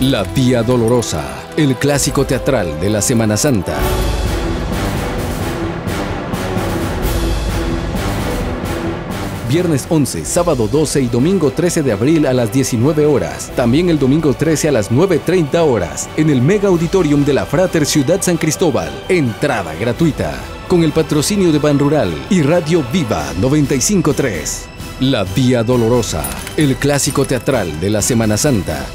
La Vía Dolorosa, el clásico teatral de la Semana Santa. Viernes 11, sábado 12 y domingo 13 de abril a las 19 horas. También el domingo 13 a las 9.30 horas en el Mega Auditorium de la Frater Ciudad San Cristóbal. Entrada gratuita. Con el patrocinio de Ban Rural y Radio Viva 953. La Vía Dolorosa, el clásico teatral de la Semana Santa.